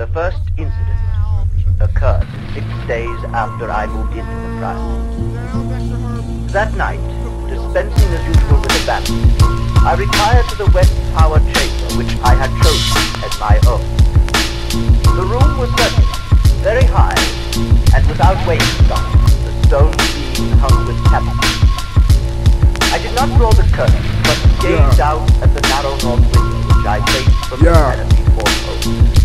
The first incident occurred six days after I moved into the priory. That night, dispensing as usual with the balance, I retired to the west tower chamber which I had chosen as my own. The room was certainly very high and without wainscot, the stones being hung with tapestry. I did not draw the curtain, but gazed Yeah. out at the narrow north window which I faced from Yeah. the canopy foremost.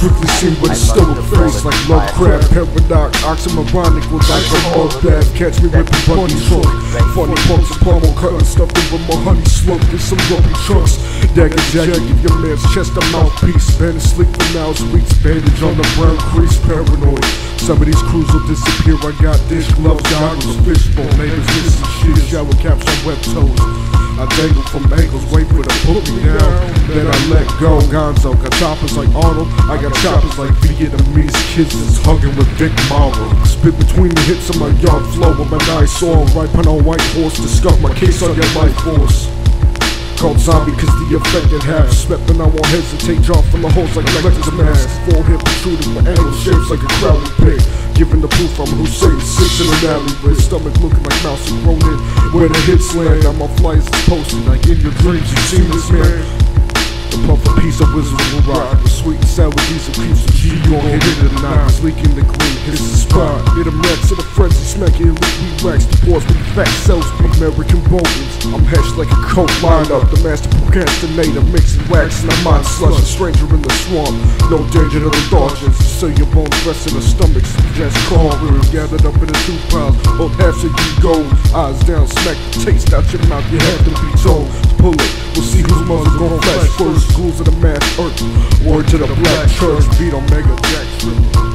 Strictly seen with a stoic face like Lovecraft, paradox, oxymoronic with like a mud bath. Catch me whipping bunny trunk. Funny punks and pummel cutting stuff in with my honey slump. Get some rubbing trunks. Dagger jacket, your man's chest a mouthpiece. Band asleep for now, sweets Bandage on the brown crease, paranoid. Some of these crews will disappear. I got dish gloves, goggles, fishbowl, neighbors missing shit. Shower caps on web toes. I dangle from angles, wait for the put me down. Then I let go. Gonzo got choppers like Arnold. I got choppers like Vietnamese kids that's hugging with Vic Morrow. Spit between the hits of my young flow with my nice song. Right on a white horse to scuff my case on your life force. Called zombie cause the affected have Swept and I won't hesitate Drop from the holes like Lecter's mask Forehead protruding with angle shapes like a crowded pig Giving the proof I'm Hussein Six in an alley alleyway Stomach looking like mouse and grown in Where the hits land I'm on flyers is posted Like in your dreams you seen this man the a piece of wizard will rock. The sweet and sour diesel keeps the G on hit it at night It's leaking the green, hits the spot. Hit a mess to the frenzy, smacking elite weed wax. The pores with the fat cells, American bogans I'm hatched like a coke lineup. The master procrastinator, mixing wax and a mind slush A stranger in the swamp, no danger to the dodgers So your bones rest in the stomachs, just call. We're gathered up in the two piles Both halves of you gold, eyes down, smack the taste out your mouth You have to be told, pull it. We'll see whose mother's gonna flash first Schools of the mass earth. Word to the black church Beat on Mega Jack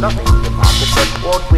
nothing. To market, but toward which